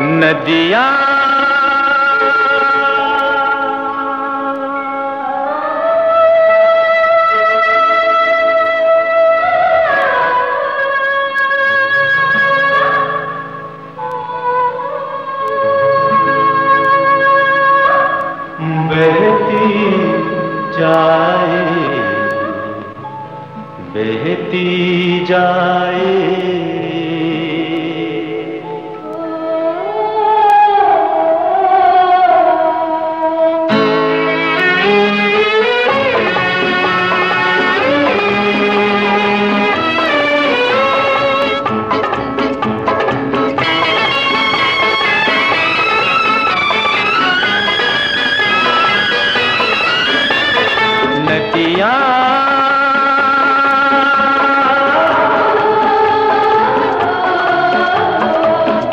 नदिया। जाए बहती जाए। नदिया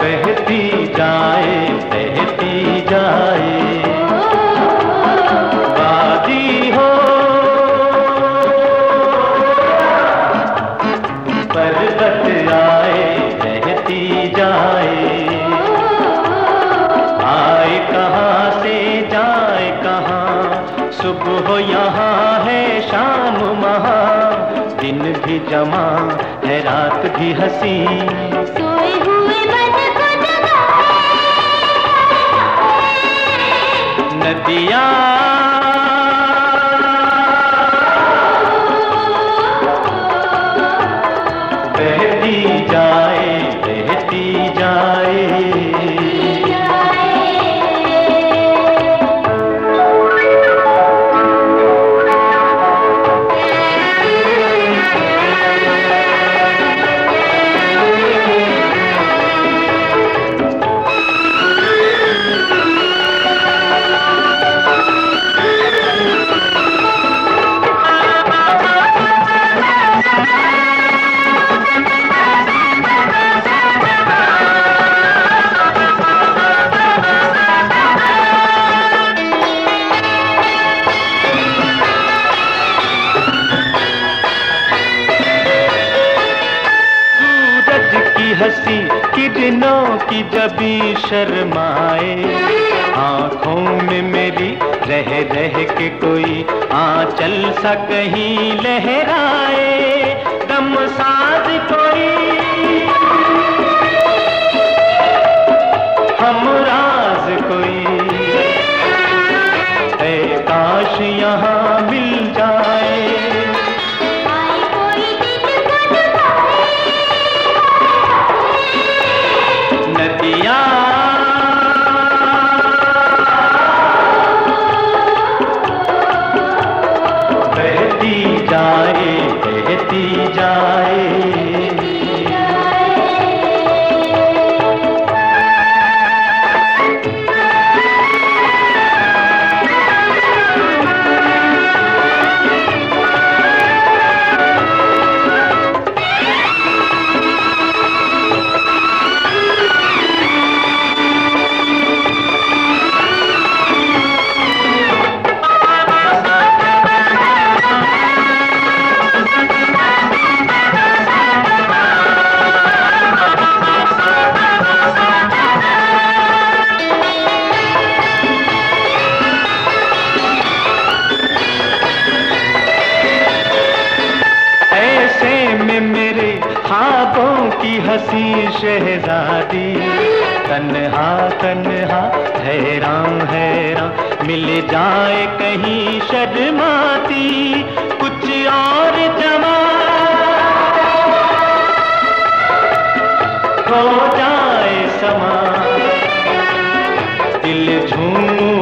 बहती जाए बहती जाए। वादी हो। पर्वत आए, बहती जाए। आए कहाँ से, जाए कहाँ। सुबह यहाँ भी जमा है रात भी हसी। सोए हुए मन को जगाए। नदिया की जबी शर्माए। आँखों में मेरी रह रह के कोई आंचल सा कहीं लहराए। दम साज की हसी शहजादी। तन्हा तन्हा हैराम हैराम मिल जाए कहीं शर्माती। कुछ और जमा। हो जाए समा। दिल झूम